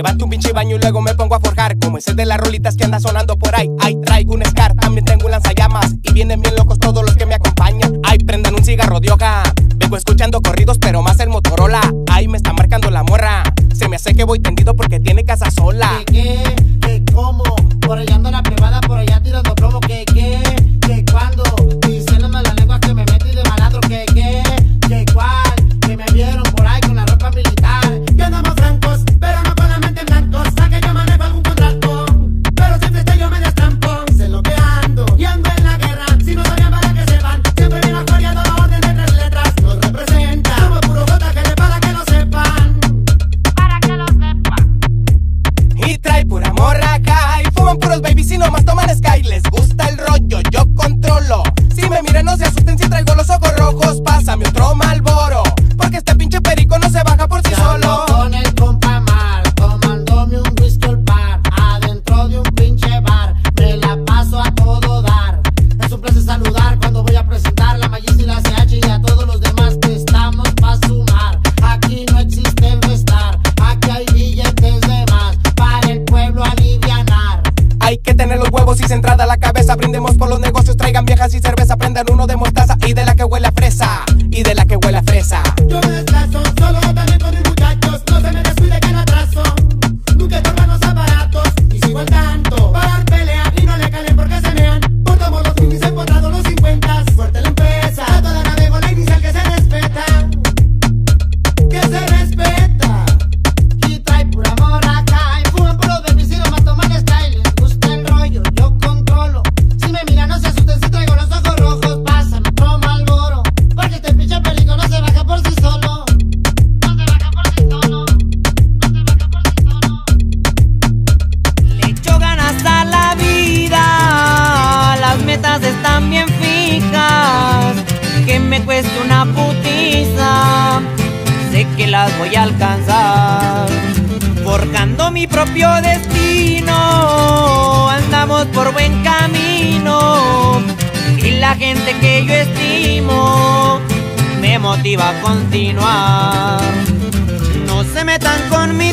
levanto un pinche baño y luego me pongo a forjar. Como ese de las rolitas que anda sonando por ahí. Ahí traigo un Scar, también tengo un lanzallamas. Y vienen bien locos todos los que me acompañan. Ahí prendan un cigarro de hoja. Vengo escuchando corridos, pero más el Motorola. Ahí me está marcando la morra. Se me hace que voy tendido porque tiene casa sola. ¿Qué? ¿Qué? ¿Cómo? Por allá entrada la cabeza, brindemos por los negocios, traigan viejas y cerveza. me cueste una putiza, sé que las voy a alcanzar. Forjando mi propio destino, andamos por buen camino. Y la gente que yo estimo me motiva a continuar. No se metan conmigo